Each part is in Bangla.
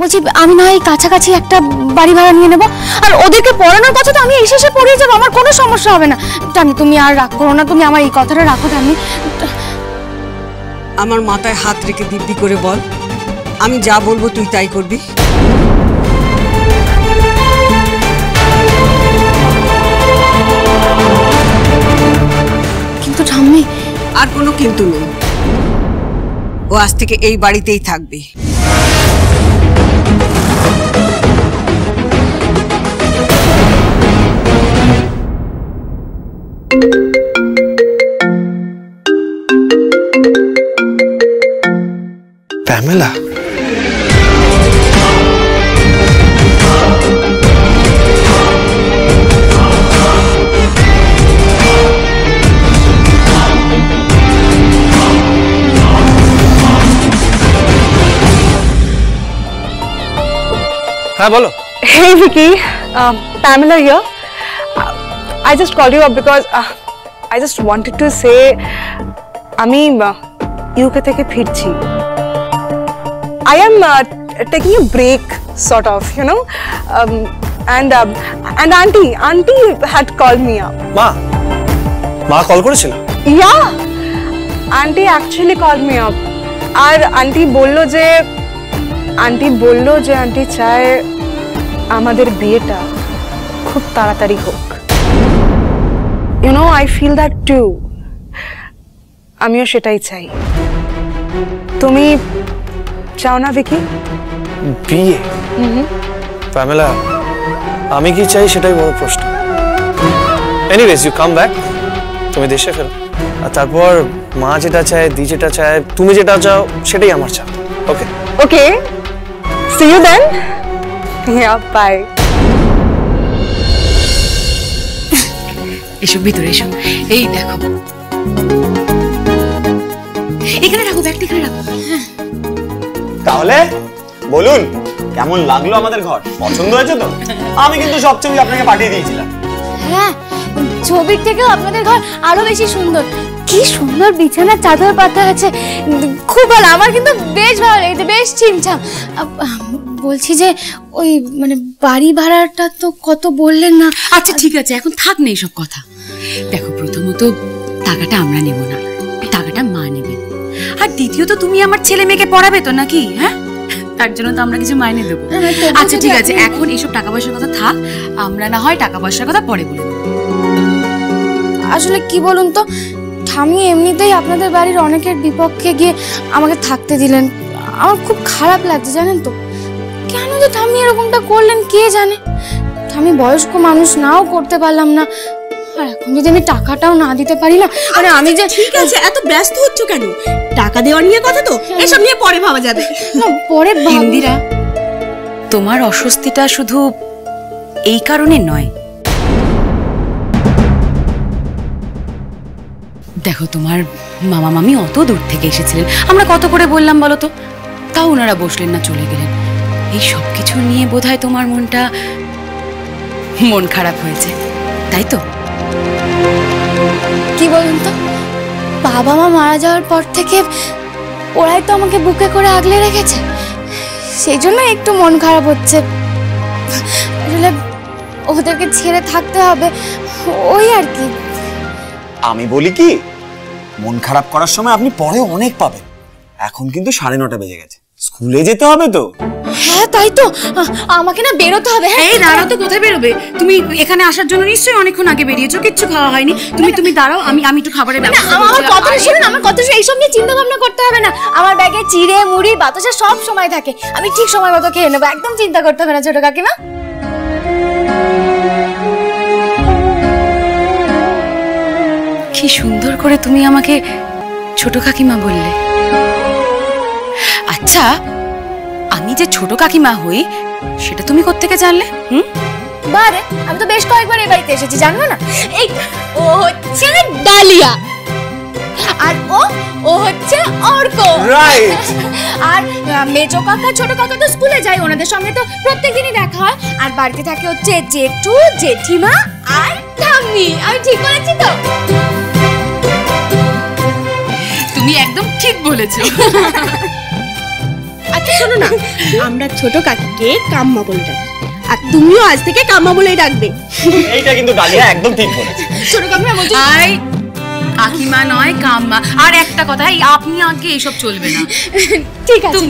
বলছি আমি না হয় কাছাকাছি একটা বাড়ি ভাড়া নিয়ে নেব। আর ওদেরকে পড়ানোর কথা তো আমি এসে এসে পড়িয়ে যাব আমার কোনো সমস্যা হবে না। টামি তুমি আর রাগ করো না তুমি আমার এই কথাটা রাখো টামি আমার মাথায় হাত রেখে দিব্যি করে বল আমি যা বলব তুই তাই করবি। কিন্তু ঠাম্মি আর কোনো কিন্তু নেই। ও আজ থেকে এই বাড়িতেই থাকবে। প্যামেলা হ্যাঁ বলো Hey Vicky, um, Pamela here. Uh, I just called you up because uh, I just wanted to say আমি ইউকে থেকে ফিরছি I am uh, taking a break sort of, you know. Um, and um, and auntie, auntie had called me up. মা মা কল করেছিল Yeah, auntie actually called me up. আর আন্টি বলল যে আন্টি বলল যে আন্টি চায় আমাদের বিয়েটা খুব তাড়াতাড়ি হোক you know I feel that too আমিও সেটাই চাই তুমি চাও না ভিকি? বিয়ে? প্যামেলা আমি কি চাই সেটাই বড় প্রশ্ন। এনিওয়েজ ইউ কাম ব্যাক তুমি দেশে ফেরো। আর তারপর মা যেটা চায় দি যেটা চায় তুমি যেটা চাও সেটাই আমার চাও okay okay see you then yeah bye এসব ভিতরে এসো। এই দেখো। এখানে রাখো ব্যাগটা এখানে রাখো। তাহলে বলুন কেমন লাগল আমাদের ঘর? পছন্দ হয়েছে তো? আমি কিন্তু সব ছবি আপনাকে পাঠিয়ে দিয়েছিলাম। হ্যাঁ ছবির থেকেও আপনাদের ঘর আরও বেশি সুন্দর। কি সুন্দর বিছানার চাদর পাতা আছে। খুব ভালো আমার কিন্তু বেশ ভালো লেগেছে বেশ চিমছাম আ- বলছি যে ওই মানে বাড়ি ভাড়াটা তো কত বললেন না? আচ্ছা ঠিক আছে এখন থাক না সব কথা। দেখো প্রথমত টাকাটা আমরা নেব না। দ্বিতীয়ত তুমি আমার ছেলে মেয়েকে পড়াবে তো নাকি হ্যাঁ? তার জন্য তো আমরা কিছু মাইনে দেবো। হ্যাঁ, আচ্ছা ঠিক আছে এখন এসব টাকা পয়সার কথা থাক আমরা না হয় টাকা পয়সার কথা পরে বলে। আসলে কি বলুন তো ঠামি এমনিতেই আপনাদের বাড়ির অনেকের বিপক্ষে গিয়ে আমাকে থাকতে দিলেন। আমার খুব খারাপ লাগছে জানেন তো। কেন যে ঠামি এরকমটা করলেন কে জানে? আমি বয়স্ক মানুষ নাও করতে পারলাম না। আর এখন যদি আমি টাকাটাও না দিতে পারি না মানে আমি যে ঠিক আছে এত ব্যস্ত হচ্ছ কেন? টাকা দেওয়া নিয়ে কথা তো? এসব নিয়ে পরে ভাবা যাবে। না, পরে ইন্দিরা তোমার অস্বস্তিটা শুধু এই কারণে নয়। দেখো তোমার মামা মামি অত দূর থেকে এসেছিলেন। আমরা কত করে বললাম বলো তো? তাও ওনারা বসলেন না চলে গেলেন। এই সব কিছু নিয়ে বোধহয় তোমার মনটা মন খারাপ হয়েছে তাই তো? কি বলুন তো? বাবা মা মারা যাওয়ার পর থেকে ওরাই তো আমাকে বুকে করে আগলে রেখেছে। সেই জন্য একটু মন খারাপ হচ্ছে। আসলে ওদেরকে ছেড়ে থাকতে হবে, ওই আর কি। আমি বলি কি, মন খারাপ করার সময় আপনি পরে অনেক পাবেন। এখন কিন্তু সাড়ে নটা বেজে গেছে। স্কুলে যেতে হবে তো। হ্যাঁ তাই তো। আমাকে না বেরোতে হবে হ্যাঁ। এই দাঁড়াও তো কোথায় বেরোবে? তুমি এখানে আসার জন্য নিশ্চয়ই অনেকক্ষণ আগে বেরিয়েছো কিচ্ছু খাওয়া হয়নি। তুমি তুমি দাঁড়াও আমি আমি একটু খাবারের ব্যবস্থা আমার আরে, শুনুন আমার কথা শুনুন এইসব নিয়ে চিন্তা ভাবনা করতে হবে না। আমার ব্যাগে চিড়ে মুড়ি বাতাসা সব সময় থাকে। আমি ঠিক সময় মতো খেয়ে নেব একদম চিন্তা করতে হবে না ছোট কাকিমা। কি সুন্দর করে তুমি আমাকে ছোট কাকিমা বললে। আচ্ছা আমি যে ছোট কাকিমা হই সেটা তুমি কোত্থেকে জানলে হুম? বারে আমি তো বেশ কয়েকবার এই বাড়িতে এসেছি জানব না? এই ও হচ্ছে ডালিয়া। আর ও ও হচ্ছে অর্ক। রাইট আর মেজো কাকা ছোট কাকা তো স্কুলে যায় ওনাদের সঙ্গে তো প্রত্যেকদিনই দেখা হয়। আর বাড়িতে থাকে হচ্ছে জেঠু জেঠিমা আর ঠাম্মি। আমি ঠিক বলেছি তো? তুমি একদম ঠিক বলেছ। আচ্ছা শোনো না। আমরা ছোট কাকিকে কাম্মা বলে ডাকি। আর তুমিও আজ থেকে কাম্মা বলেই ডাকবে। এইটা কিন্তু ডালিয়া একদম ঠিক বলেছে। ছোট কাকিমা বলছি আই কাকিমা নয় কাম্মা। আর একটা কথা এই আপনি আগে এসব চলবে না। ঠিক আছে।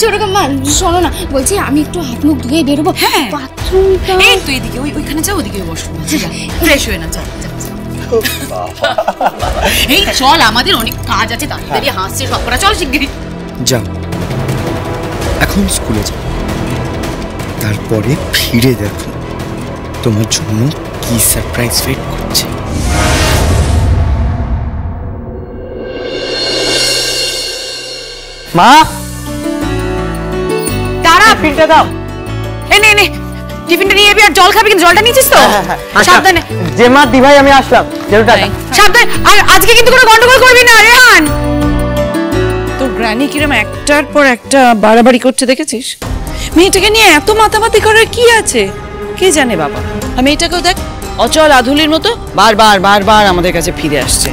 ছোট কাকিমা শোনো না। বলছি আমি একটু হাত মুখ ধুয়ে বেরোবো। হ্যাঁ। বাথরুমটা এই তুই এদিকে ওই ওইখানে যাও ওদিকে আছে ফ্রেশ হয়ে না চল চল, চল। এই চল আমাদের অনেক কাজ আছে তাড়াতাড়ি হাসছে সব করা। চল শিগগিরই। যাও। এখন স্কুলে যাও। তারপরে ফিরে দেখো তোমার জন্য কি সারপ্রাইজ ওয়েট করছে। মা! তারা দাও। এই নে নে টিফিনটা নিয়ে যাবি আর জল খাবি কিন্তু? জলটা নিয়েছিস তো? সাবধানে। যে মা দি আমি আসলাম। সাবধান। আর আজকে কিন্তু কোনো গন্ডগোল করবি না রেহান তোর গ্র্যানি কিরম একটার পর একটা বাড়াবাড়ি করছে দেখেছিস? মেয়েটাকে নিয়ে এত মাতামাতি করার কি আছে? কে জানে বাবা? আর মেয়েটাকেও দেখ অচল আধুলির মতো বারবার বারবার আমাদের কাছে ফিরে আসছে।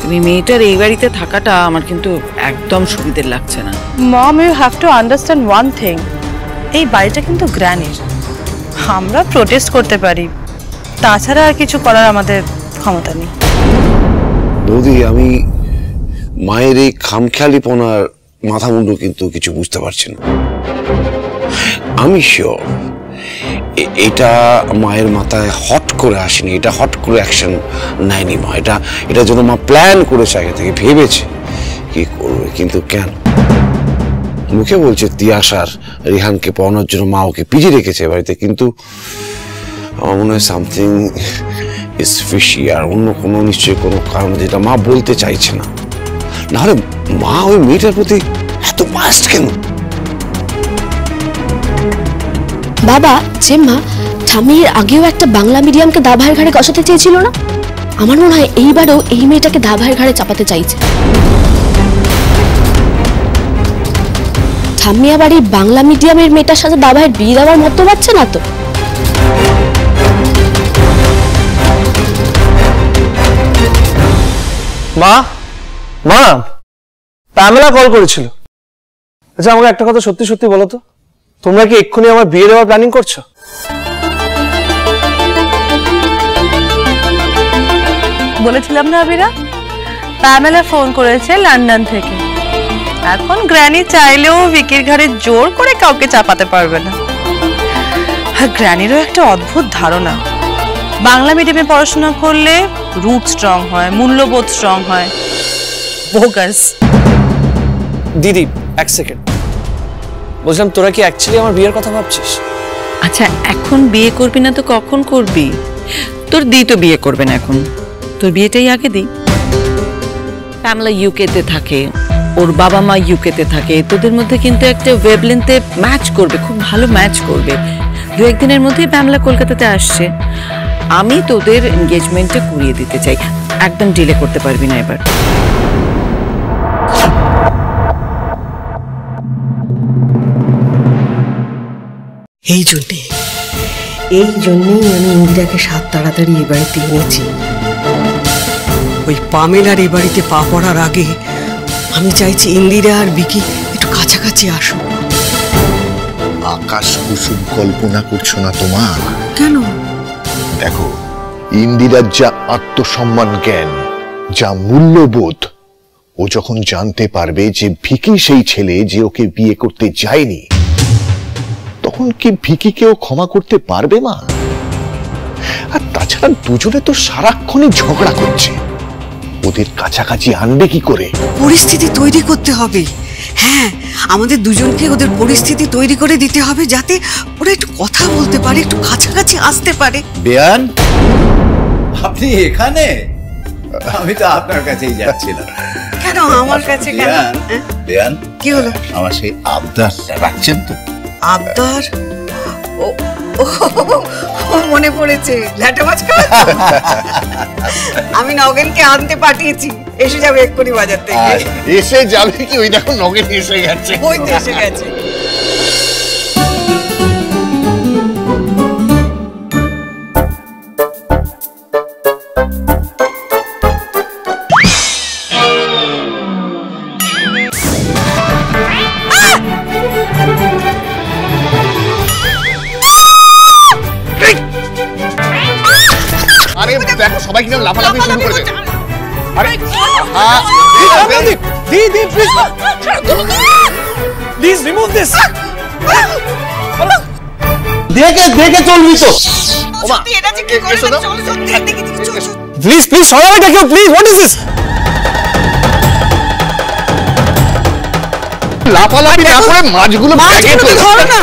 তুমি মেয়েটার এই বাড়িতে থাকাটা আমার কিন্তু একদম সুবিধের লাগছে না। Mom you have to understand one thing এই বাড়িটা কিন্তু গ্র্যানির। আমরা প্রোটেস্ট করতে পারি। তাছাড়া আর কিছু করার আমাদের ক্ষমতা নেই। বৌদি আমি মায়ের এই খামখেয়ালিপনার মাথা মুন্ডু কিন্তু কিছু বুঝতে পারছে না। আমি শিওর এটা মায়ের মাথায় হট করে আসেনি, এটা হট করে অ্যাকশন নেয়নি মা। এটা এটা জন্য মা প্ল্যান করেছে আগে থেকে, ভেবেছে কি করবে, কিন্তু কেন? মুখে বলছে তিয়াসার রিহানকে পড়ানোর জন্য মা ওকে পিজি রেখেছে বাড়িতে। কিন্তু আমার মনে হয় সামথিং ইস ফিশি আর অন্য কোনো নিশ্চয়ই কোনো কারণ যেটা মা বলতে চাইছে না। নাহলে মা ওই মেয়েটার প্রতি এত মাস্ট কেন? বাবা জেম্মা ঠাম্মির আগেও একটা বাংলা মিডিয়ামকে দাভাইয়ের ঘাড়ে কষাতে চেয়েছিল না? আমার মনে হয় এইবারও এই মেয়েটাকে দাভাইয়ের ঘাড়ে চাপাতে চাইছে। ঠাম্মি আবার এই বাংলা মিডিয়ামের মেয়েটার সাথে দাভাইয়ের বিয়ে দেওয়ার মতো পাচ্ছে না তো? মা মা প্যামেলা কল করেছিল। আচ্ছা আমাকে একটা কথা সত্যি সত্যি বলো তো। তোমরা কি এক্ষুনি আমার বিয়ে দেওয়ার প্ল্যানিং করছ? বলেছিলাম না আবিরা? প্যামেলা ফোন করেছে লন্ডন থেকে। এখন গ্র্যানি চাইলেও ভিকির ঘাড়ে জোর করে কাউকে চাপাতে পারবে না। আর গ্র্যানিরও একটা অদ্ভুত ধারণা। বাংলা মিডিয়ামে পড়াশোনা করলে রুট স্ট্রং হয়, মূল্যবোধ স্ট্রং হয়। বোগাস দিদি এক সেকেন্ড বলছিলাম তোরা কি অ্যাকচুয়ালি আমার বিয়ের কথা ভাবছিস? আচ্ছা এখন বিয়ে করবি না তো কখন করবি? তোর দি তো বিয়ে করবে না এখন। তোর বিয়েটাই আগে দি। প্যামলা ইউকেতে থাকে ওর বাবা মা ইউকেতে থাকে তোদের মধ্যে কিন্তু একটা ওয়েবলেন্থে ম্যাচ করবে খুব ভালো ম্যাচ করবে। দু একদিনের মধ্যেই প্যামলা কলকাতাতে আসছে। আমি তোদের এনগেজমেন্টটা করিয়ে দিতে চাই। একদম ডিলে করতে পারবি না এবার। এই জন্যে। এই জন্যেই আমি ইন্দিরাকে সাত তাড়াতাড়ি এ বাড়িতে এনেছি। ওই পামেলার এ বাড়িতে পা পড়ার আগে আমি চাইছি ইন্দিরা আর বিকি একটু কাছাকাছি আসুক। আকাশ কুসুম কল্পনা করছ না তোমার? কেন? দেখো ইন্দিরার যা আত্মসম্মান জ্ঞান যা মূল্যবোধ ও যখন জানতে পারবে যে ভিকি সেই ছেলে যে ওকে বিয়ে করতে যায়নি তখন কি ভিকি কেউ ক্ষমা করতে পারবে মা? আর তাছাড়া দুজনে তো সারাক্ষণই ঝগড়া করছে। ওদের কাছাকাছি আনবে কি করে? পরিস্থিতি তৈরি করতে হবে। হ্যাঁ আমাদের দুজনকে ওদের পরিস্থিতি তৈরি করে দিতে হবে যাতে ওরা একটু কথা বলতে পারে একটু কাছাকাছি আসতে পারে। বেয়ান? আপনি এখানে? আমি তো আপনার কাছেই যাচ্ছিলাম। কেন আমার কাছে কেন? বেয়ান হ্যাঁ? কি হলো? আমার সেই আবদার রাখছেন তো। আবদার? ও মনে পড়েছে। ল্যাটা মাছ আমি নগেনকে আনতে পাঠিয়েছি। এসে যাবে এক্ষুনি বাজার থেকে। এসে যাবে কি? ওই দেখো নগেন এসে গেছে। ওই তো এসে গেছে। প্লিজ রিমুভ দিস দেখে দেখে চলবি তো। প্লিজ প্লিজ সরাও এটাকে প্লিজ হোয়াট ইজ দিস লাফালাফি না করে মাছগুলো ব্যাগে তোলো না।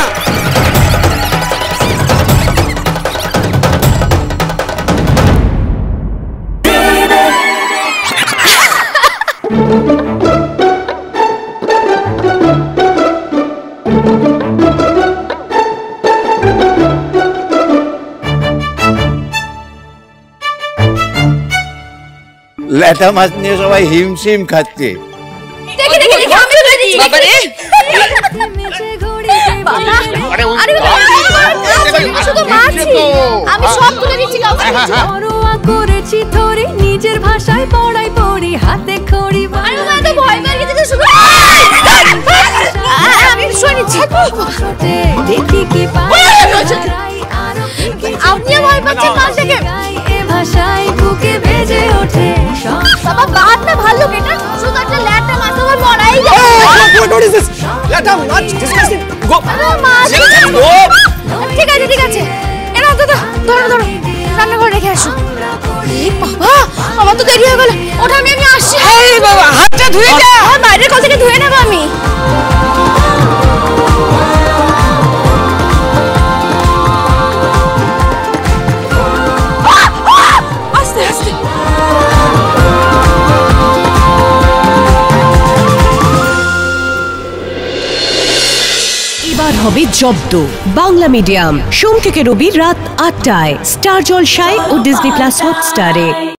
ল্যাটা মাছ নিয়ে সবাই হিমশিম খাচ্ছে। করেছি ধরে নিজের ভাষায় পড়াই পড়ি হাতে খড়ি দেখি কি আপনিও ভয় পাচ্ছেন ঠিক আছে ঠিক আছে। এরা তো ধরো ধরো। রান্নাঘরে রেখে আসো। বাবা আমার তো দেরি হয়ে গেল। ওটা আমি আমি আসছি। বাবা হাতটা ধুয়ে যা বাইরের কল থেকে ধুয়ে নেব আমি। হবে জব্দ। বাংলা মিডিয়াম, সোম থেকে রবি রাত আটটায়। স্টার জলসায় ও ডিজনি প্লাস হটস্টারে।